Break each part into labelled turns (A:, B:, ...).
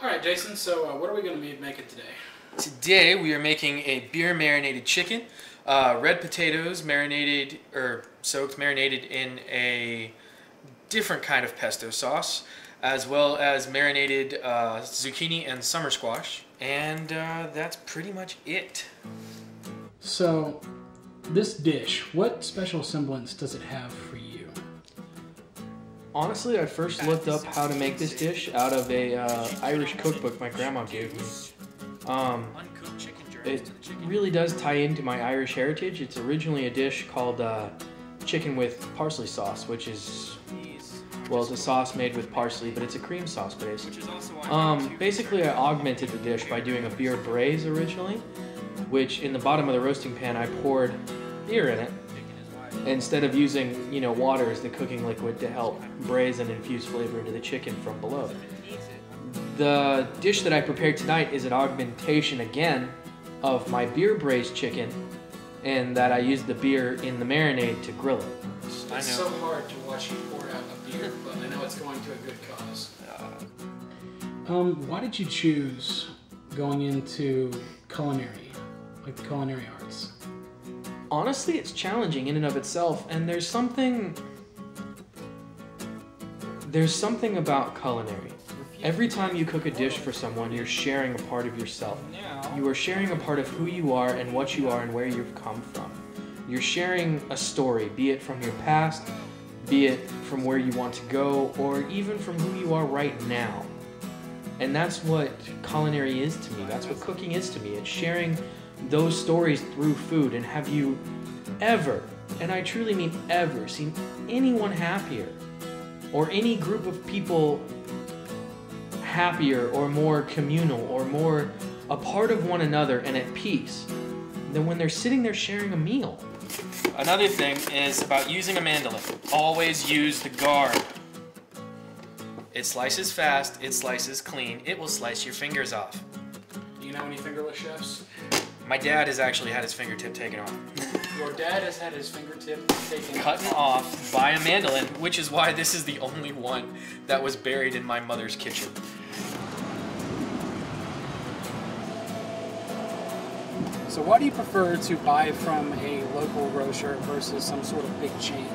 A: All right, Jason. So, uh, what are we going to be making today?
B: Today we are making a beer marinated chicken, uh, red potatoes marinated or soaked marinated in a different kind of pesto sauce, as well as marinated uh, zucchini and summer squash, and uh, that's pretty much it.
A: So, this dish, what special semblance does it have for you?
C: Honestly, I first looked up how to make this dish out of a uh, Irish cookbook my grandma gave me. Um, it really does tie into my Irish heritage. It's originally a dish called uh, chicken with parsley sauce, which is well, it's a sauce made with parsley, but it's a cream sauce base. Um, basically, I augmented the dish by doing a beer braise originally, which in the bottom of the roasting pan I poured beer in it instead of using you know water as the cooking liquid to help braise and infuse flavor into the chicken from below. The dish that I prepared tonight is an augmentation again of my beer braised chicken, and that I used the beer in the marinade to grill it.
A: It's so hard to watch you pour out a beer, but I know it's going to a good cause. Um, why did you choose going into culinary, like the culinary arts?
C: Honestly, it's challenging in and of itself, and there's something. There's something about culinary. Every time you cook a dish for someone, you're sharing a part of yourself. You are sharing a part of who you are and what you are and where you've come from. You're sharing a story, be it from your past, be it from where you want to go, or even from who you are right now. And that's what culinary is to me. That's what cooking is to me. It's sharing those stories through food. And have you ever, and I truly mean ever, seen anyone happier or any group of people happier or more communal or more a part of one another and at peace than when they're sitting there sharing a meal?
B: Another thing is about using a mandolin. Always use the guard. It slices fast, it slices clean, it will slice your fingers off.
A: Do you know any fingerless chefs?
B: My dad has actually had his fingertip taken off.
A: Your dad has had his fingertip taken
B: Cut off by a mandolin, which is why this is the only one that was buried in my mother's kitchen.
A: So, why do you prefer to buy from a local grocer versus some sort of big chain?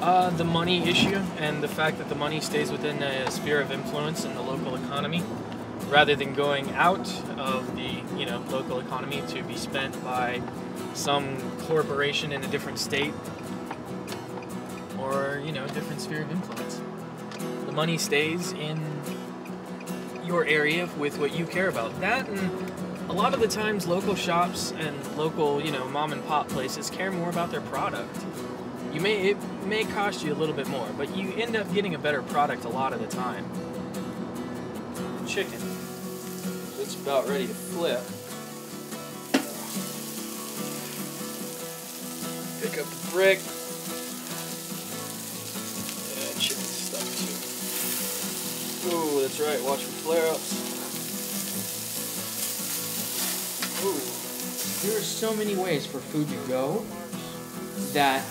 B: Uh, the money issue and the fact that the money stays within a sphere of influence in the local economy rather than going out of the you know local economy to be spent by some corporation in a different state or you know a different sphere of influence. The money stays in your area with what you care about. That and a lot of the times local shops and local you know mom and pop places care more about their product. You may it may cost you a little bit more, but you end up getting a better product a lot of the time. Chicken. About ready to flip. Pick up the brick. Yeah, chicken stuck too. Ooh, that's right. Watch for flare-ups.
C: Ooh, there are so many ways for food to go that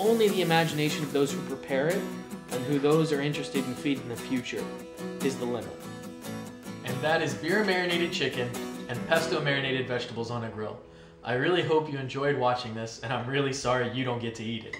C: only the imagination of those who prepare it and who those are interested in feeding in the future is the limit.
B: And that is beer marinated chicken and pesto marinated vegetables on a grill. I really hope you enjoyed watching this, and I'm really sorry you don't get to eat it.